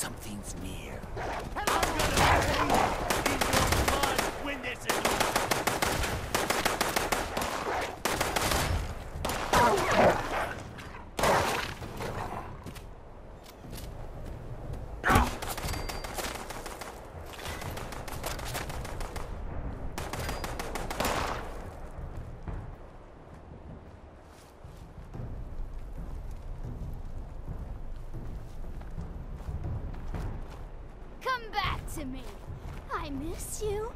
Something's near. To me. I miss you.